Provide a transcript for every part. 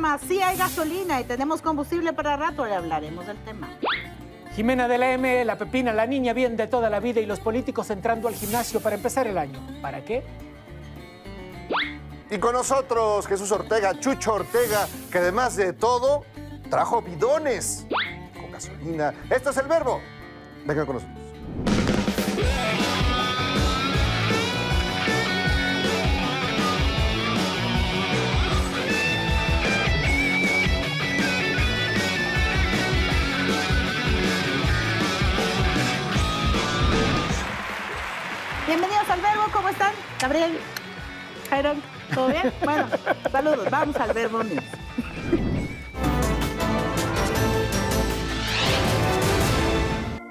programa. Sí hay gasolina y tenemos combustible para rato. Le hablaremos del tema. Jimena de la M, la Pepina, la niña bien de toda la vida y los políticos entrando al gimnasio para empezar el año. ¿Para qué? Y con nosotros Jesús Ortega, Chucho Ortega, que además de todo, trajo bidones con gasolina. Esto es el verbo. Venga con nosotros. ¿Cómo están? Gabriel, Jairon, ¿todo bien? Bueno, saludos, vamos al Verbo News.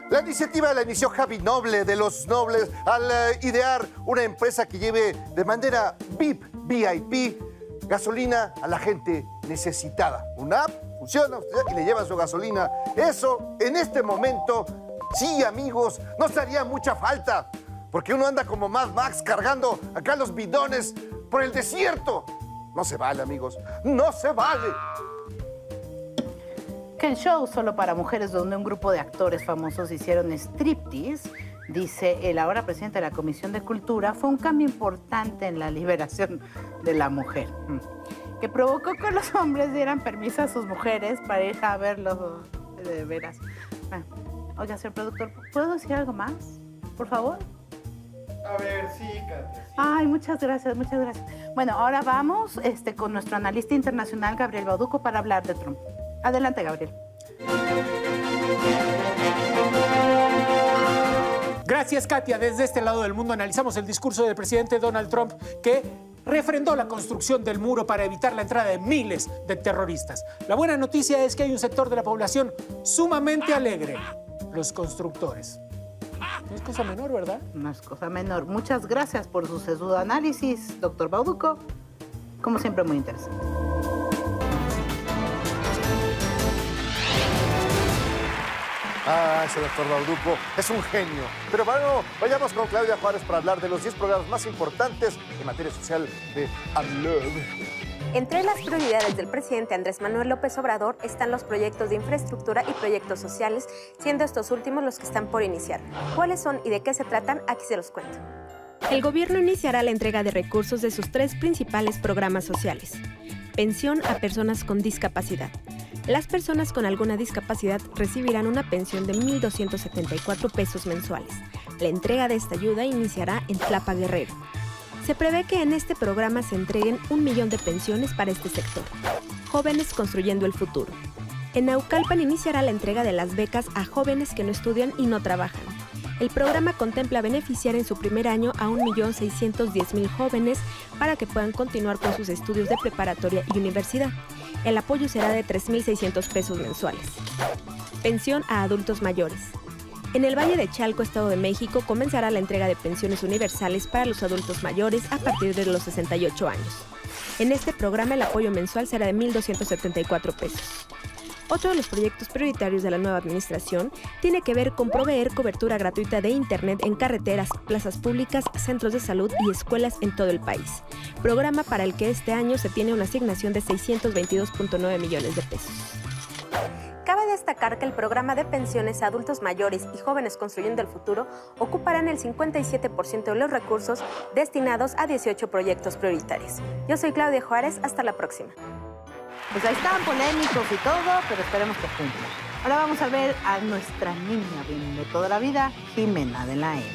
La iniciativa la inició Javi Noble de los Nobles al eh, idear una empresa que lleve de manera VIP, VIP, gasolina a la gente necesitada. Una app funciona usted y le lleva su gasolina. Eso, en este momento, sí, amigos, nos haría mucha falta. Porque uno anda como Mad Max cargando acá los bidones por el desierto. No se vale, amigos. No se vale. Que el show solo para mujeres donde un grupo de actores famosos hicieron striptease, dice el ahora presidente de la Comisión de Cultura, fue un cambio importante en la liberación de la mujer. mm, Que provocó que los hombres dieran permiso a sus mujeres para ir a verlo de veras. Oiga, señor productor, ¿puedo decir algo más? Por favor. A ver, sí, Katia. Ay, muchas gracias, muchas gracias. Bueno, ahora vamos este, con nuestro analista internacional, Gabriel Bauduco, para hablar de Trump. Adelante, Gabriel. Gracias, Katia. Desde este lado del mundo analizamos el discurso del presidente Donald Trump que refrendó la construcción del muro para evitar la entrada de miles de terroristas. La buena noticia es que hay un sector de la población sumamente alegre, los constructores. No es cosa menor, ¿verdad? No es cosa menor. Muchas gracias por su sesudo análisis, doctor Bauduco. Como siempre, muy interesante. Ah, ese doctor Bauduco es un genio. Pero bueno, vayamos con Claudia Juárez para hablar de los 10 programas más importantes en materia social de AMLOB. Entre las prioridades del presidente Andrés Manuel López Obrador están los proyectos de infraestructura y proyectos sociales, siendo estos últimos los que están por iniciar. ¿Cuáles son y de qué se tratan? Aquí se los cuento. El gobierno iniciará la entrega de recursos de sus tres principales programas sociales. Pensión a personas con discapacidad. Las personas con alguna discapacidad recibirán una pensión de 1.274 pesos mensuales. La entrega de esta ayuda iniciará en Tlapa Guerrero. Se prevé que en este programa se entreguen un millón de pensiones para este sector. Jóvenes construyendo el futuro. En Naucalpan iniciará la entrega de las becas a jóvenes que no estudian y no trabajan. El programa contempla beneficiar en su primer año a 1.610.000 jóvenes para que puedan continuar con sus estudios de preparatoria y universidad. El apoyo será de 3.600 pesos mensuales. Pensión a adultos mayores. En el Valle de Chalco, Estado de México, comenzará la entrega de pensiones universales para los adultos mayores a partir de los 68 años. En este programa el apoyo mensual será de 1.274 pesos. Otro de los proyectos prioritarios de la nueva administración tiene que ver con proveer cobertura gratuita de Internet en carreteras, plazas públicas, centros de salud y escuelas en todo el país. Programa para el que este año se tiene una asignación de 622.9 millones de pesos. Cabe destacar que el programa de pensiones a adultos mayores y jóvenes construyendo el futuro ocuparán el 57% de los recursos destinados a 18 proyectos prioritarios. Yo soy Claudia Juárez, hasta la próxima. Pues ahí están polémicos y todo, pero esperemos que cumplan. Ahora vamos a ver a nuestra niña bien de toda la vida, Jimena de la M.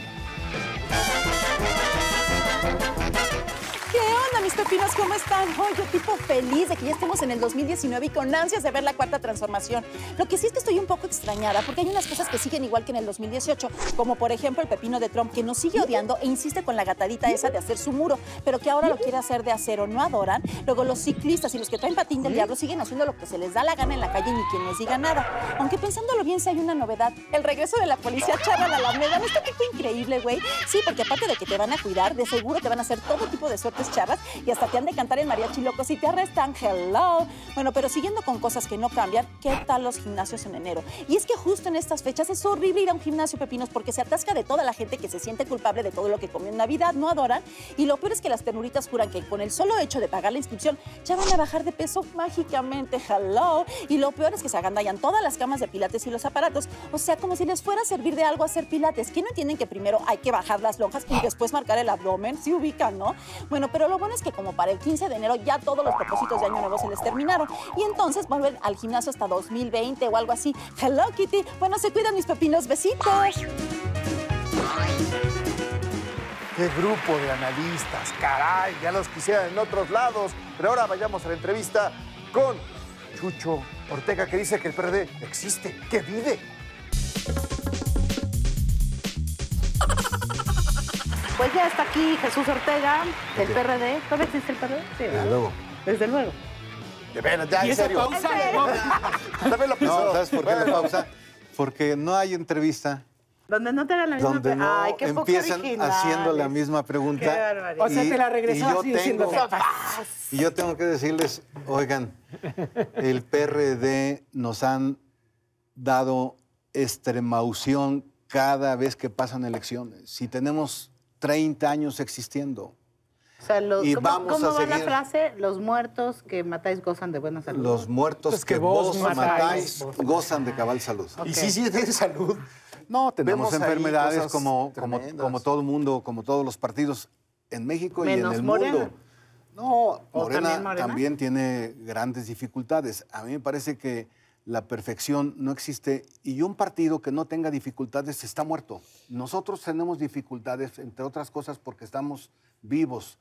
¿Qué onda, mis pepinos? ¿Cómo están? Hoy yo tipo feliz de que ya estemos en el 2019 y con ansias de ver la cuarta transformación. Lo que sí es que estoy un poco extrañada porque hay unas cosas que siguen igual que en el 2018, como por ejemplo el pepino de Trump que nos sigue odiando e insiste con la gatadita esa de hacer su muro, pero que ahora lo quiere hacer de acero, no adoran. Luego los ciclistas y los que traen patín del diablo siguen haciendo lo que se les da la gana en la calle ni quien les diga nada. Aunque pensándolo bien, si hay una novedad, el regreso de la policía charla a la Alameda. ¿No está tipo increíble, güey? Sí, porque aparte de que te van a cuidar, de seguro te van a hacer todo tipo de suertes charras y hasta te han de cantar en mariachi loco si te arrestan. Hello. Bueno, pero siguiendo con cosas que no cambian, ¿qué tal los gimnasios en enero? Y es que justo en estas fechas es horrible ir a un gimnasio, Pepinos, porque se atasca de toda la gente que se siente culpable de todo lo que comió en Navidad, no adoran. Y lo peor es que las ternuritas juran que con el solo hecho de pagar la inscripción ya van a bajar de peso mágicamente. Hello. Y lo peor es que se agandallan todas las camas de pilates y los aparatos. O sea, como si les fuera a servir de algo hacer pilates. ¿Quién no entienden que primero hay que bajar las lonjas y después marcar el abdomen? Se ubican, ¿no? Bueno, pero lo es que como para el 15 de enero ya todos los propósitos de año nuevo se les terminaron. Y entonces vuelven al gimnasio hasta 2020 o algo así. Hello, Kitty. Bueno, se cuidan mis pepinos. Besitos. Qué grupo de analistas, caray, ya los quisieran en otros lados. Pero ahora vayamos a la entrevista con Chucho Ortega, que dice que el PRD existe, que vive. Pues ya está aquí Jesús Ortega, del PRD. ¿Todavía existe el PRD? Sí, Desde luego. Desde luego. De veras, ya, Y en serio. pausa, no, También lo pensó. No, ¿sabes por qué la pausa? Porque no hay entrevista Donde no te hagan la misma donde no Ay, qué poco empiezan haciendo la misma pregunta. Qué barbaridad. O sea, te la regresó y yo así diciendo, tengo, y yo tengo que decirles, oigan, el PRD nos han dado extremaución cada vez que pasan elecciones. Si tenemos 30 años existiendo, O sea, los, Y ¿cómo, vamos cómo a va la seguir. frase? Los muertos que matáis gozan de buena salud. los muertos que, que vos matáis matáis. gozan de cabal salud. Y sí, sí, de salud. No, tenemos Vemos enfermedades como, como, como todo el mundo, como todos los partidos en México y Menos en el Morena. mundo. No, ¿O Morena también también, Morena? tiene grandes dificultades. A mí me parece que la perfección no existe y un partido que no tenga dificultades está muerto. Nosotros tenemos dificultades, entre otras cosas, porque estamos vivos,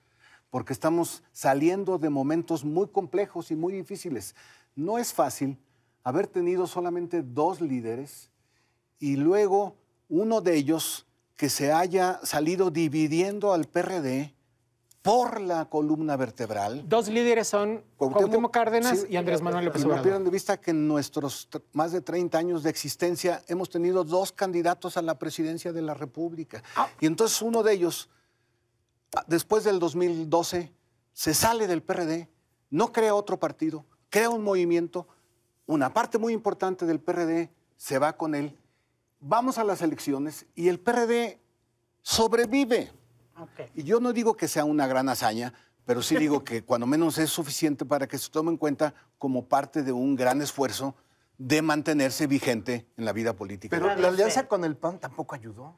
porque estamos saliendo de momentos muy complejos y muy difíciles. No es fácil haber tenido solamente dos líderes y luego uno de ellos que se haya salido dividiendo al PRD por la columna vertebral. Dos líderes son Cuauhtémoc Cárdenas sí, y Andrés Manuel López y no Obrador. pierdan de vista que en nuestros tr- más de 30 años de existencia hemos tenido dos candidatos a la presidencia de la República. Ah. Y entonces uno de ellos, después del 2012, se sale del PRD, no crea otro partido, crea un movimiento, una parte muy importante del PRD se va con él, vamos a las elecciones y el PRD sobrevive. Ok. Y yo no digo que sea una gran hazaña, pero sí digo que cuando menos es suficiente para que se tome en cuenta como parte de un gran esfuerzo de mantenerse vigente en la vida política. Pero la alianza con el PAN tampoco ayudó.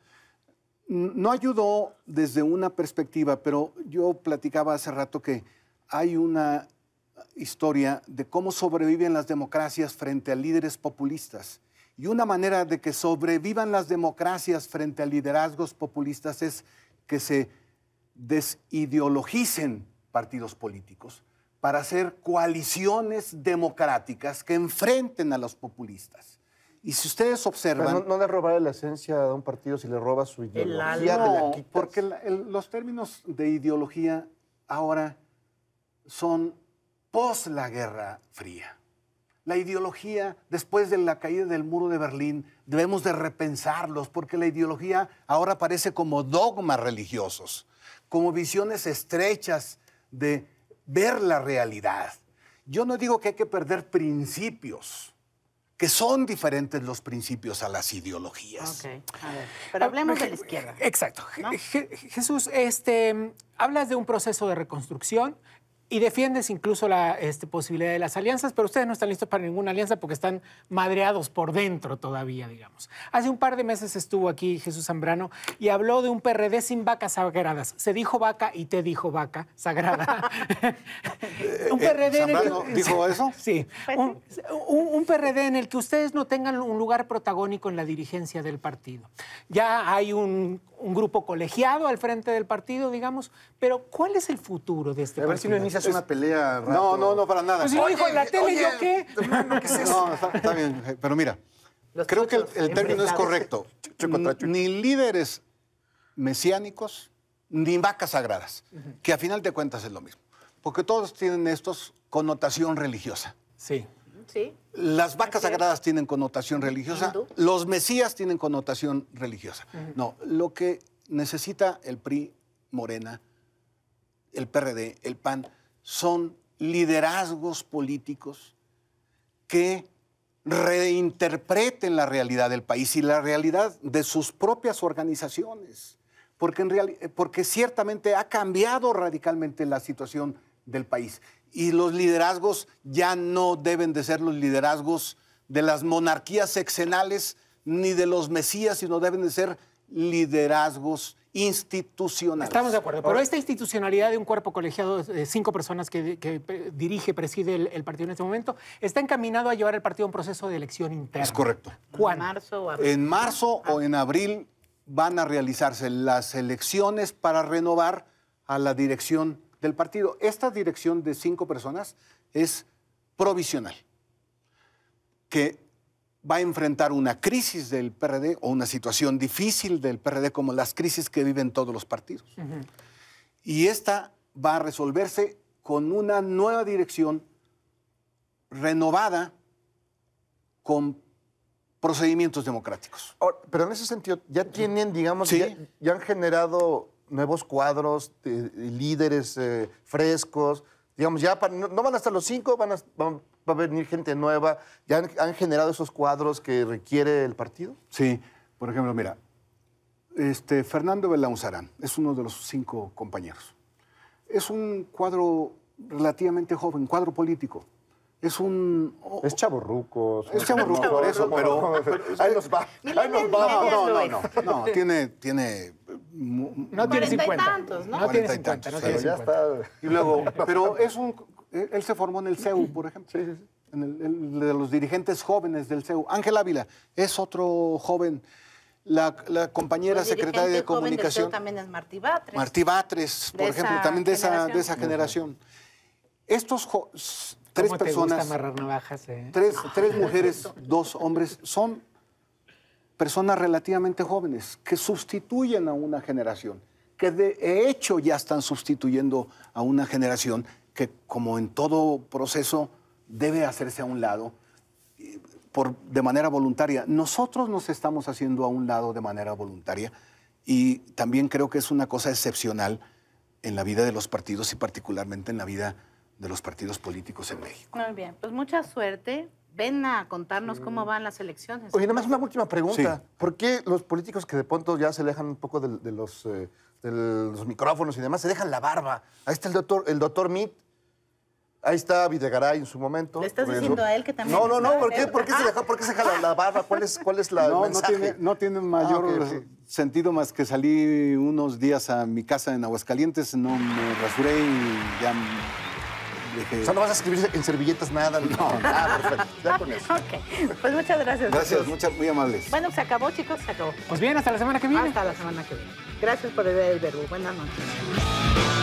No ayudó desde una perspectiva, pero yo platicaba hace rato que hay una historia de cómo sobreviven las democracias frente a líderes populistas. Y una manera de que sobrevivan las democracias frente a liderazgos populistas es que se desideologicen partidos políticos para hacer coaliciones democráticas que enfrenten a los populistas. Y si ustedes observan... Pero no, no le robaré la esencia a un partido si le roba su ideología, alma. de la No, porque la- el- los términos de ideología ahora son pos la Guerra Fría. La ideología, después de la caída del muro de Berlín, debemos de repensarlos, porque la ideología ahora parece como dogmas religiosos, como visiones estrechas de ver la realidad. Yo no digo que hay que perder principios, que son diferentes los principios a las ideologías. Ok, a ver. Pero hablemos de la izquierda. Exacto. ¿no? Je- Jesús, este, hablas de un proceso de reconstrucción y defiendes incluso la este, posibilidad de las alianzas, pero ustedes no están listos para ninguna alianza porque están madreados por dentro todavía, digamos. Hace un par de meses estuvo aquí Jesús Zambrano y habló de un PRD sin vacas sagradas. Se dijo vaca y te dijo vaca sagrada. un PRD en el ¿Zambrano que- dijo eso? Sí. Un, un- un PRD en el que ustedes no tengan un lugar protagónico en la dirigencia del partido. Ya hay un, un grupo colegiado al frente del partido, digamos, pero ¿cuál es el futuro de este A ver partido? Inicias una pelea. No, no, no, para nada. Pues si lo dijo en la tele, oye, ¿yo qué? hermano, ¿qué es eso? No, está, está bien, pero mira, Los creo que el, término es correcto. Ni líderes mesiánicos, ni vacas sagradas, que a final de cuentas es lo mismo. Porque todos tienen estos connotación religiosa. Sí. Sí. Las vacas sagradas tienen connotación religiosa, Hindú. los mesías tienen connotación religiosa. No, lo que necesita el PRI Morena el PRD, el PAN, son liderazgos políticos que reinterpreten la realidad del país y la realidad de sus propias organizaciones, porque, en porque ciertamente ha cambiado radicalmente la situación del país. Y los liderazgos ya no deben de ser los liderazgos de las monarquías sexenales ni de los mesías, sino deben de ser liderazgos institucionales. Estamos de acuerdo, pero esta institucionalidad de un cuerpo colegiado de cinco personas que, que, dirige, preside el, el partido en este momento, está encaminado a llevar el partido a un proceso de elección interna. Es correcto. En ¿Cuándo? marzo o abril. En marzo o en abril van a realizarse las elecciones para renovar a la dirección del partido. Esta dirección de cinco personas es provisional, que va a enfrentar una crisis del PRD o una situación difícil del PRD como las crisis que viven todos los partidos. Y esta va a resolverse con una nueva dirección renovada con procedimientos democráticos. Ahora, pero en ese sentido, ya tienen, digamos, Sí. ya, ya han generado nuevos cuadros, de- de líderes eh, frescos. Digamos, ya para- no, no van a estar los cinco, van a, van- va a venir gente nueva. ¿Ya han, han generado esos cuadros que requiere el partido? Sí, por ejemplo, mira, este, Fernando Belaunzarán es uno de los cinco compañeros. Es un cuadro relativamente joven, cuadro político. Es un... Es chaborruco. Es chavorruco, por eso, pero... Ahí nos va. Ahí nos No, va. no, no, no, no, tiene, tiene... No tiene Cuarenta y 50. tantos, ¿no? No tiene Cuarenta y 50, no tantos, tiene sí. Ya 50. está. Y luego, pero es un... Él se formó en el CEU, por ejemplo. En el, el de los dirigentes jóvenes del CEU. Ángel Ávila es otro joven. La, la compañera El secretaria de del Comunicación. CEU también es Martí Batres. Martí Batres, por ejemplo, también de esa, generación. de esa generación. Estos tres ¿Cómo te gusta personas, amarrar navajas? eh? tres, tres mujeres, dos hombres, son personas relativamente jóvenes que sustituyen a una generación, que de hecho ya están sustituyendo a una generación que, como en todo proceso, debe hacerse a un lado eh, por, de manera voluntaria. Nosotros nos estamos haciendo a un lado de manera voluntaria y también creo que es una cosa excepcional en la vida de los partidos y particularmente en la vida de los partidos políticos en México. Muy bien, pues mucha suerte. Ven a contarnos cómo van las elecciones. Oye, nada más una última pregunta. Sí. ¿Por qué los políticos que de pronto ya se alejan un poco de, de los, eh, de los micrófonos y demás, se dejan la barba? Ahí está el doctor, el doctor Meade. Ahí está Videgaray en su momento. ¿Le estás diciendo a él que también No, no, no. ¿Por qué, verde? por qué se Ah. deja, por qué se deja la, barba? ¿Cuál es, cuál es la, no, tiene, no tiene mayor Ah, sentido más que salí unos días a mi casa en Aguascalientes, no me rasuré y ya dije... O sea, no vas a escribir en servilletas nada. No, Ah, perfecto. Ya con eso. Ok, pues muchas gracias. Gracias, muchas, muy amables. Bueno, se acabó, chicos, se acabó. Pues bien, hasta la semana que viene. Hasta la semana que viene. Gracias por ver el verbo. Buenas noches.